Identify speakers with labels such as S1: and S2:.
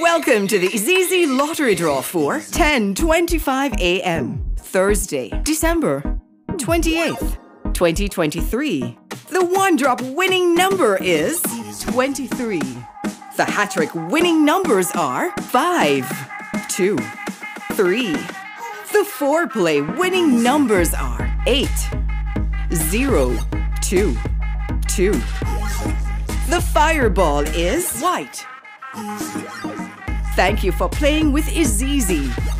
S1: Welcome to the ZZ Lottery Draw for 10:25 a.m. Thursday, December 28th, 2023. The one-drop winning number is 23. The HaTTrik winning numbers are 5, 2, 3. The four-play winning numbers are 8, 0, 2, 2. The fireball is white. Thank you for playing with IZIZZI.